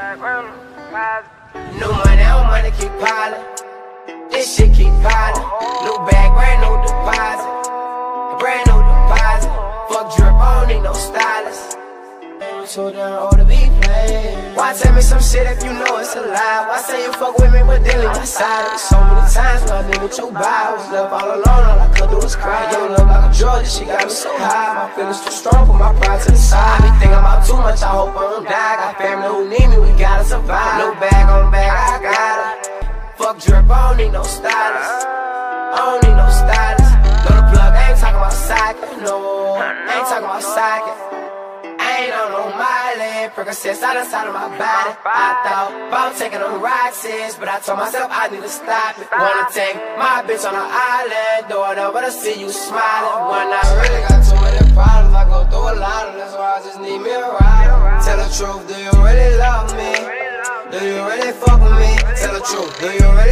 New money on money keep piling. This shit keep piling. New bag, brand new deposit. Brand new deposit. Fuck drip, I don't need no stylist. Too damn old to be playing. Why tell me some shit if you know it's a lie? Why say you fuck with me but then leave my side? So many times when I did what you buy. Left all alone, all I could do was cry. Yo, love like a drug, shit got me so high. My feelings too strong for my pride to the side. I be thinking about too much, I hope I don't die. Got family who need me, survive. No bag on bag, I got it. Fuck drip, I don't need no stylist. I don't need no stylist. Know the plug, I ain't talking about psychic, no. I ain't talking about psychic. I ain't on no mileage, Percocets out inside of my body. I thought about taking them Roxys, but I told myself I need to stop it. Wanna take my bitch on an island, do it over to see you smiling. When I really got too many problems, I go through a lot of this, why I just need me a ride. Tell the truth, do you really you do you really?